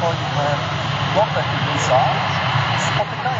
swoim e, blogach i newsach spotykają się